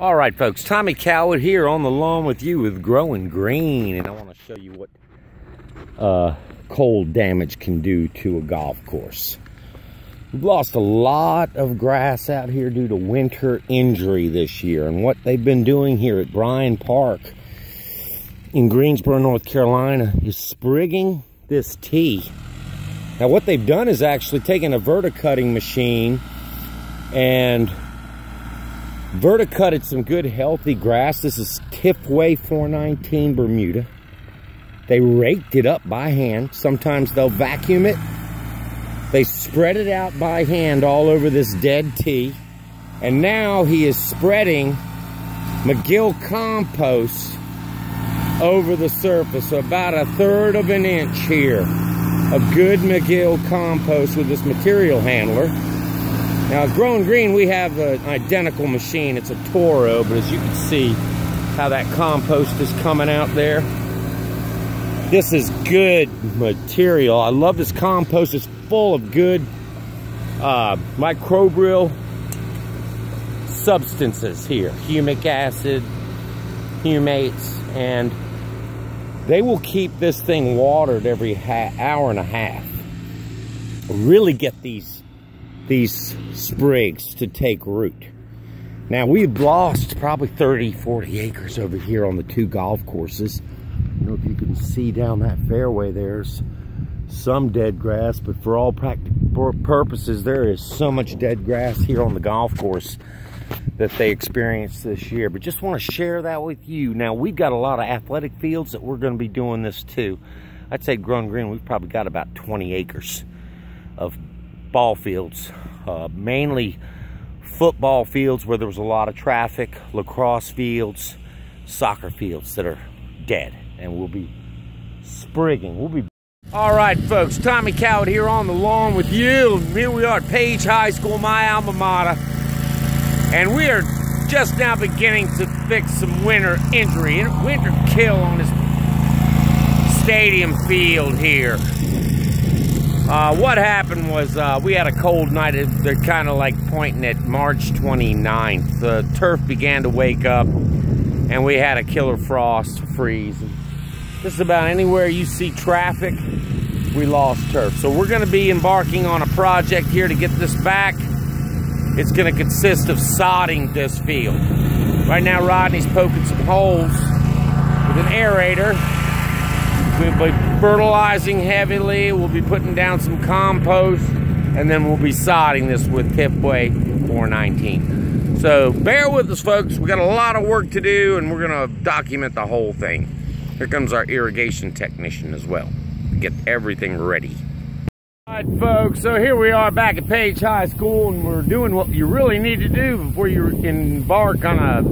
All right, folks, Tommy Cowett here on the lawn with you with Growing Green, and I want to show you what uh, cold damage can do to a golf course. We've lost a lot of grass out here due to winter injury this year, and what they've been doing here at Bryan Park in Greensboro, North Carolina, is sprigging this tee. Now, what they've done is actually taken a verticutting machine and verticutted some good healthy grass. This is Tifway 419 Bermuda. They raked it up by hand. Sometimes they'll vacuum it. They spread it out by hand all over this dead tee. And now he is spreading McGill compost over the surface. About a third of an inch here of good McGill compost with this material handler. Now, Growing Green, we have an identical machine. It's a Toro, but as you can see how that compost is coming out there. This is good material. I love this compost. It's full of good uh, microbial substances here. Humic acid, humates, and they will keep this thing watered every hour and a half. Really get these these sprigs to take root. Now we've lost probably 30, 40 acres over here on the two golf courses. I don't know if you can see down that fairway there's some dead grass, but for all practical purposes, there is so much dead grass here on the golf course that they experienced this year. But just want to share that with you. Now, we've got a lot of athletic fields that we're going to be doing this too. I'd say Grown Green, we've probably got about 20 acres of ball fields, uh, mainly football fields where there was a lot of traffic, lacrosse fields, soccer fields that are dead, and we'll be sprigging. We'll be. All right, folks, Tommy Cowett here on the lawn with you. Here we are at Page High School, my alma mater, and we are just now beginning to fix some winter injury, winter kill on this stadium field here. Uh, what happened was uh, we had a cold night. They're kind of like pointing at March 29th. The turf began to wake up, and we had a killer frost freeze. Just about anywhere you see traffic, we lost turf. So we're going to be embarking on a project here to get this back. It's going to consist of sodding this field. Right now, Rodney's poking some holes with an aerator We'll be fertilizing heavily. We'll be putting down some compost. And then we'll be sodding this with Tifway 419. So bear with us, folks. We got a lot of work to do, and we're to document the whole thing. Here comes our irrigation technician as well to get everything ready. All right, folks, so here we are back at Page High School, and we're doing what you really need to do before you embark on a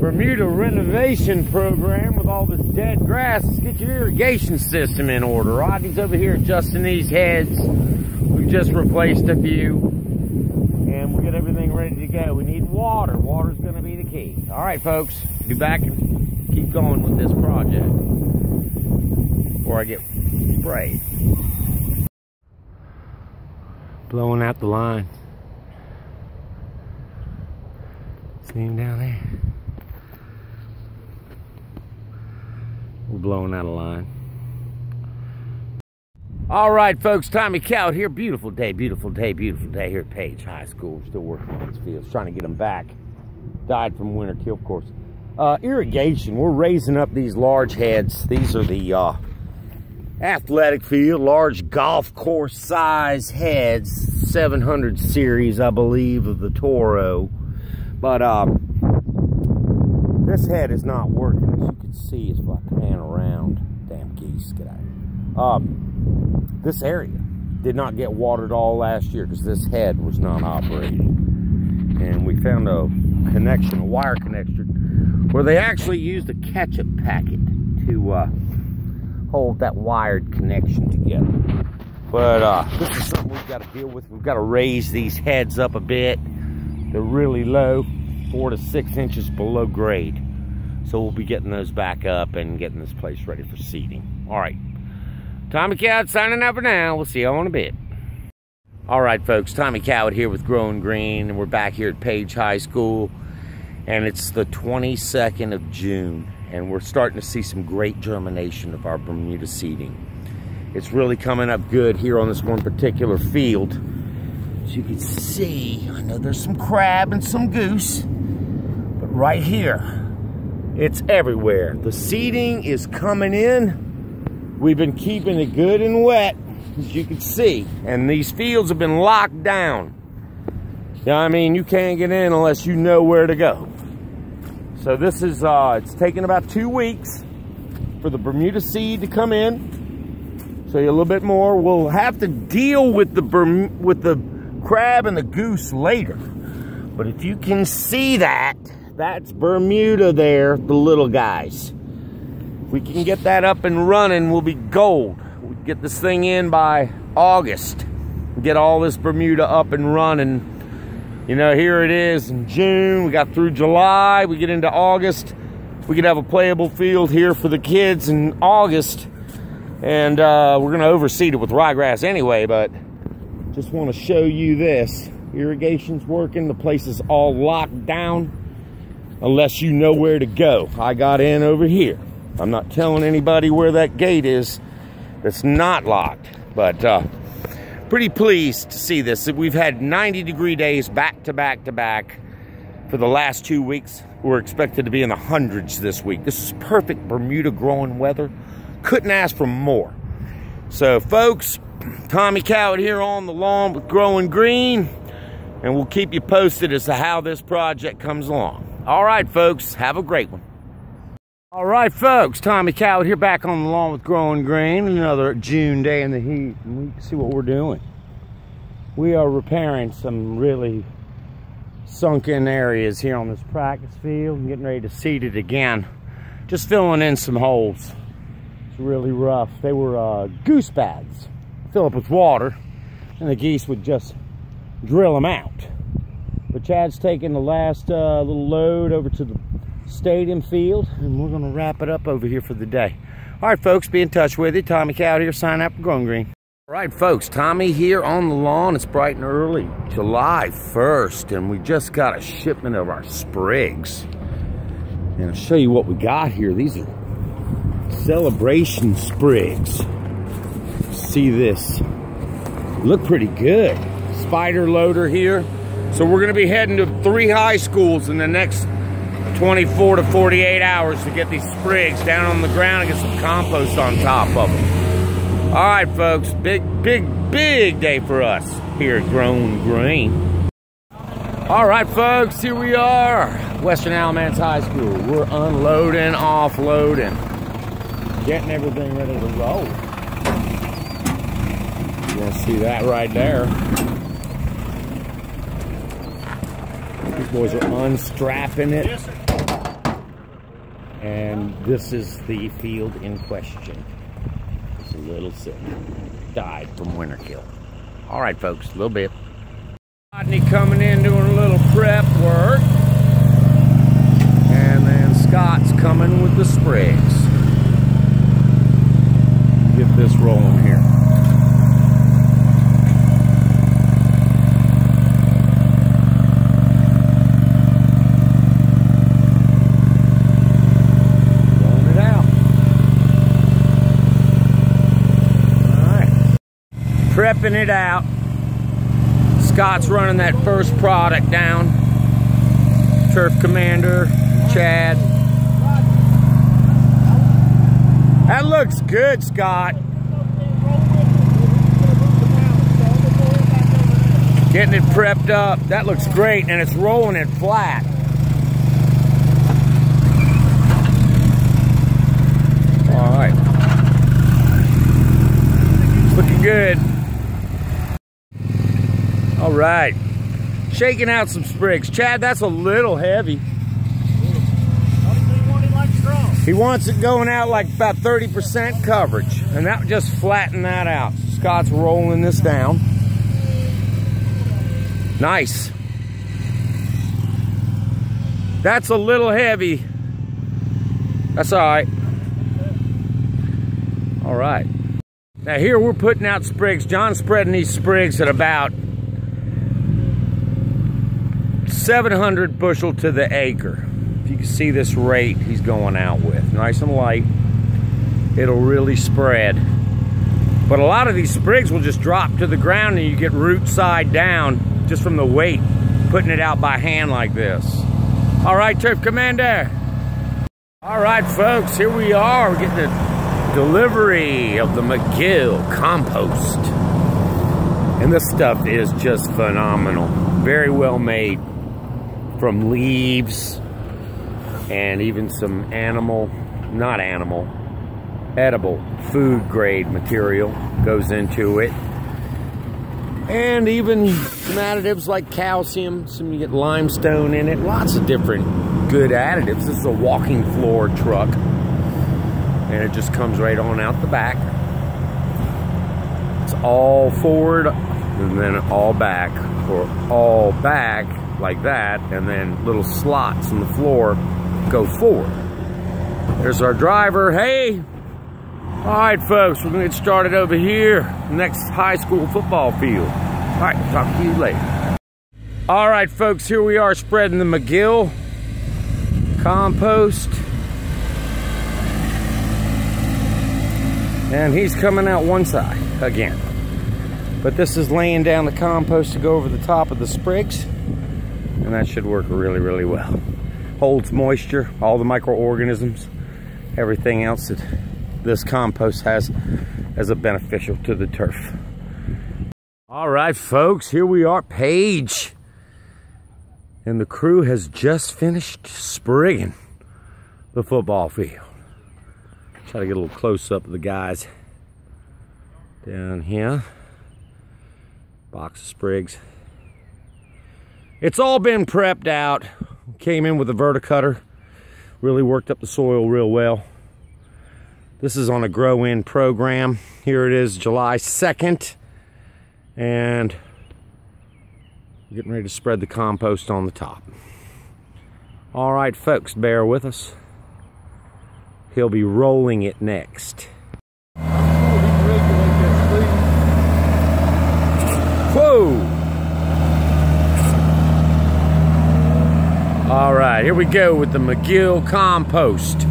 Bermuda renovation program with all this dead grass. Let's get your irrigation system in order. Rodney's over here adjusting these heads. We've just replaced a few. And we'll get everything ready to go. We need water. Water's going to be the key. All right, folks. Be back and keep going with this project before I get sprayed. Blowing out the line. See him down there? We're blowing out a line. All right, folks, Tommy Cowett here. Beautiful day, beautiful day, beautiful day here at Page High School. We're still working on these fields, trying to get them back. Died from winter kill, of course. Uh, irrigation, we're raising up these large heads. These are the uh, athletic field, large golf course size heads. 700 series, I believe, of the Toro. But um, this head is not working, as you can see, if I pan around. Damn geese, get out of here. Um, this area did not get watered all last year because this head was not operating. And we found a connection, a wire connection, where they actually used a ketchup packet to uh, hold that wired connection together. But uh, this is something we've got to deal with. We've got to raise these heads up a bit. They're really low four to six inches below grade. So we'll be getting those back up and getting this place ready for seeding. All right. Tommy Cowett signing out for now. We'll see you all in a bit. All right, folks. Tommy Cowett here with Growing Green. And we're back here at Page High School. And it's the 22nd of June, and we're starting to see some great germination of our Bermuda seeding. It's really coming up good here on this one particular field. As you can see, I know there's some crab and some goose, right here, it's everywhere. The seeding is coming in. We've been keeping it good and wet, as you can see. And these fields have been locked down. You know I mean? You can't get in unless you know where to go. So this is, uh, it's taking about two weeks for the Bermuda seed to come in. So a little bit more. We'll have to deal with the Berm with the crab and the goose later. But if you can see that, that's Bermuda there, the little guys. we can get that up and running, we'll be gold. we get this thing in by August. Get all this Bermuda up and running. You know, here it is in June. We got through July. We get into August. We could have a playable field here for the kids in August. And uh, we're going to overseed it with ryegrass anyway, but just want to show you this. Irrigation's working. The place is all locked down unless you know where to go. I got in over here. I'm not telling anybody where that gate is that's not locked, but uh, pretty pleased to see this. We've had 90 degree days back to back to back for the last two weeks. We're expected to be in the hundreds this week. This is perfect Bermuda growing weather. Couldn't ask for more. So folks, Tommy Cowett here on the lawn with Growing Green, and we'll keep you posted as to how this project comes along. All right, folks, have a great one. All right, folks, Tommy Cowett here back on the lawn with Growing Green. Another June day in the heat, and we can see what we're doing. We are repairing some really sunken areas here on this practice field and getting ready to seed it again. Just filling in some holes. It's really rough. They were uh, goose pads. Fill up with water, and the geese would just drill them out. But Chad's taking the last uh, little load over to the stadium field, and we're going to wrap it up over here for the day. All right, folks, be in touch with you. Tommy Cowett here, sign up for Growing Green. All right, folks, Tommy here on the lawn. It's bright and early, July 1st, and we just got a shipment of our sprigs. And I'll show you what we got here. These are celebration sprigs. See this. Look pretty good. Spider loader here. So we're gonna be heading to three high schools in the next 24 to 48 hours to get these sprigs down on the ground and get some compost on top of them. All right, folks, big, big, big day for us here at Grown Green. All right, folks, here we are, Western Alamance High School. We're unloading, offloading, getting everything ready to roll. You to see that right there. These boys are unstrapping it. And this is the field in question. It's a little sick. Died from winter kill. All right, folks, a little bit. Rodney coming in doing a little prep work. And then Scott's coming with the sprigs. Get this rolling here. Prepping it out. Scott's running that first product down. Turf Commander, Chad. That looks good, Scott. Getting it prepped up. That looks great, and it's rolling it flat. All right. looking good. All right. Shaking out some sprigs. Chad, that's a little heavy. He wants it going out like about 30% coverage. And that just flatten that out. Scott's rolling this down. Nice. That's a little heavy. That's all right. All right. Now here we're putting out sprigs. Jon's spreading these sprigs at about 700 bushel to the acre. If you can see this rate he's going out with. Nice and light. It'll really spread. But a lot of these sprigs will just drop to the ground and you get root side down just from the weight, putting it out by hand like this. All right, Turf Commander. All right, folks, here we are. We're getting the delivery of the McGill compost. And this stuff is just phenomenal. Very well made from leaves and even some animal, not animal, edible food grade material goes into it. And even some additives like calcium, some you get limestone in it, lots of different good additives. This is a walking floor truck. And it just comes right on out the back. It's all forward and then all back or all back like that and then little slots in the floor go forward. There's our driver. Hey! All right, folks, we're gonna get started over here, next high school football field. All right, talk to you later. All right, folks, here we are spreading the McGill compost. And he's coming out one side again. But this is laying down the compost to go over the top of the sprigs. And that should work really, really well. Holds moisture, all the microorganisms, everything else that this compost has as a beneficial to the turf. All right, folks, here we are, Page. And the crew has just finished sprigging the football field. Try to get a little close up of the guys down here. Box of sprigs. It's all been prepped out. Came in with a verticutter. Really worked up the soil real well. This is on a grow in program. Here it is, July 2nd. And getting ready to spread the compost on the top. All right, folks, bear with us. He'll be rolling it next. Whoa! All right, here we go with the McGill compost.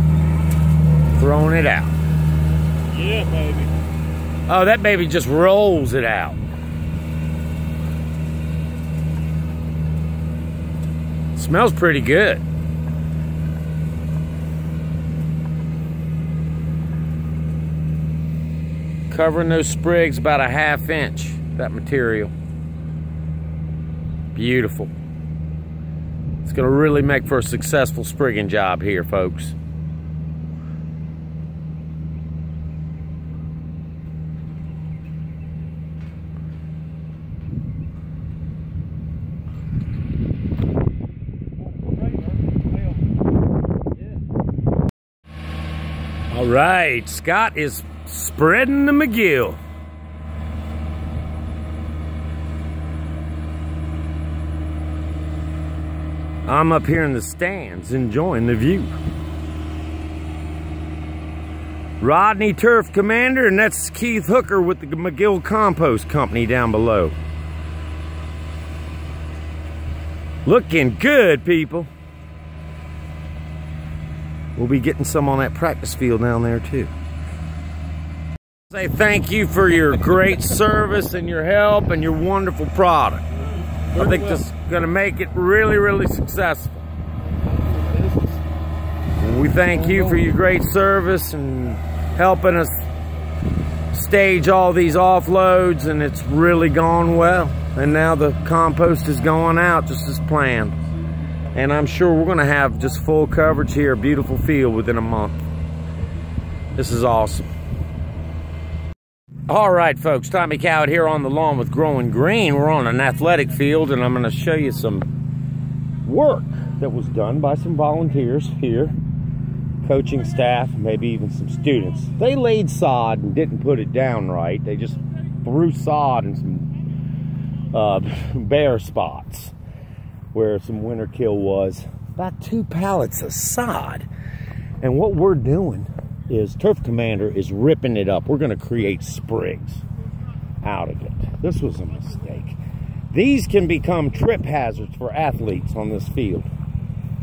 Throwing it out. Yeah, baby. Oh, that baby just rolls it out. Smells pretty good. Covering those sprigs about a half inch, that material. Beautiful. It's gonna really make for a successful sprigging job here, folks. All right, Scott is spreading the McGill. I'm up here in the stands enjoying the view. Rodney Turf Commander, and that's Keith Hooker with the McGill Compost Company down below. Looking good, people. We'll be getting some on that practice field down there too. Say thank you for your great service and your help and your wonderful product. I think this is going to make it really, really successful. We thank you for your great service and helping us stage all these offloads and it's really gone well. And now the compost is going out just as planned. And I'm sure we're gonna have just full coverage here, beautiful field within a month. This is awesome. All right, folks, Tommy Cowett here on the lawn with Growing Green. We're on an athletic field and I'm gonna show you some work that was done by some volunteers here, coaching staff, maybe even some students. They laid sod and didn't put it down right. They just threw sod in some uh, bare spots where some winter kill was. About two pallets of sod. And what we're doing is Turf Commander is ripping it up. We're going to create sprigs out of it. This was a mistake. these can become trip hazards for athletes on this field.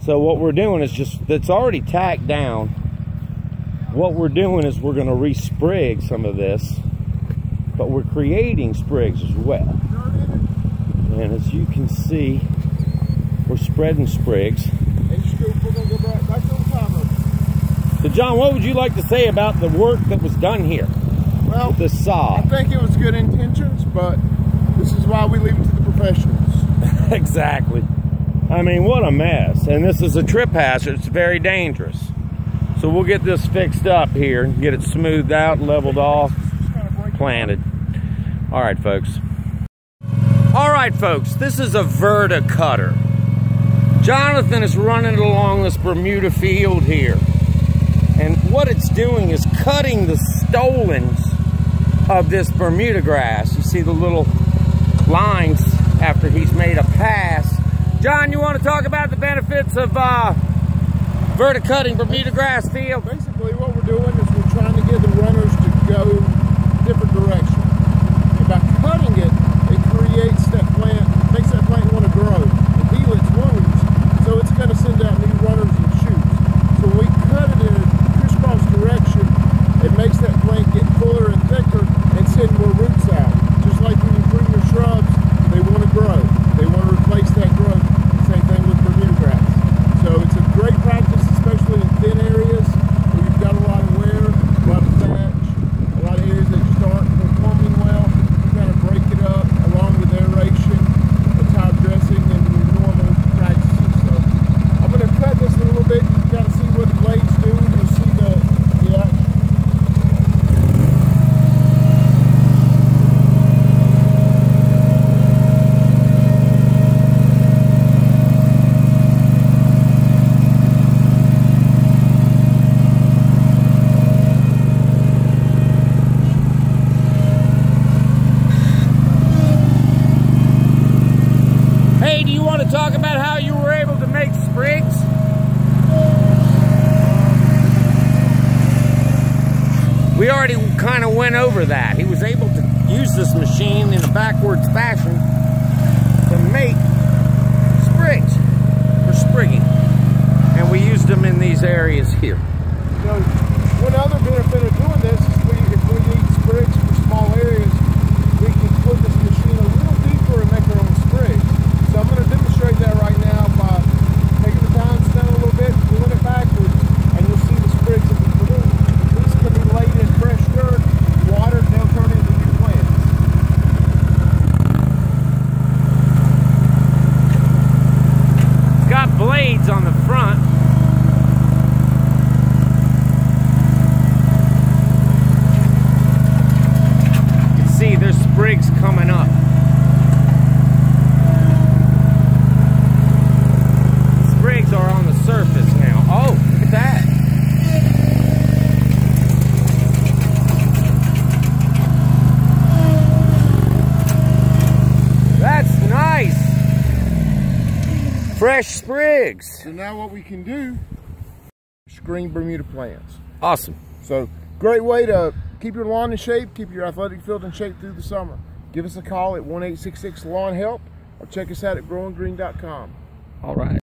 So what we're doing is just, it's already tacked down. What we're doing is we're gonna re-sprig some of this, but we're creating sprigs as well. And as you can see, we're spreading sprigs. So Jon, what would you like to say about the work that was done here? Well, the saw. I think it was good intentions, but this is why we leave it to the professionals. exactly. I mean, what a mess. And this is a trip hazard. It's very dangerous. So we'll get this fixed up here, get it smoothed out, leveled off, planted. All right, folks. All right, folks, this is a verticutter. Jonathan is running along this Bermuda field here. What it's doing is cutting the stolons of this Bermuda grass. You see the little lines after he's made a pass. Jon, you want to talk about the benefits of uh, verticutting Bermuda grass field? Basically, what we're doing is we're trying to get the runners to go different direction. And by cutting it, it creates that plant, makes that plant want to grow and heal its wounds. So it's going to send out new runners and shoots. So we cut it in direction, it makes that plant get fuller and thicker and send more roots out. Just like when you prune your shrubs, they want to grow. They want to replace that growth. Same thing with Bermuda grass. So it's a great practice, especially in thin areas where you've got a lot of wear, a lot of thatch, a lot of areas that just aren't performing well. You kind of break it up along with aeration, the top dressing, and your normal practices. So I'm going to cut this a little bit. You kind of see what the blades do. You'll see the, the action. Hey, do you want to talk about how you were able to make sprigs? We already kind of went over that. He was able to use this machine in a backwards fashion to make sprigs for sprigging. And we used them in these areas here. So one other benefit of doing this is we, if we need sprigs for small areas, we can put this machine a little deeper and make our own sprigs. So I'm going to demonstrate that right now by taking the tines down a little bit, pulling it backwards, and you'll see the sprigs that we produce. These can be laid in fresh dirt, watered, they'll turn into new plants. It's got blades on the front. You can see there's sprigs coming up. Sprigs are on the surface now. Oh, look at that. That's nice. Fresh sprigs. So now what we can do, screen Bermuda plants. Awesome. So great way to keep your lawn in shape, keep your athletic field in shape through the summer. Give us a call at 1-866 Lawn Help or check us out at growinggreen.com. All right.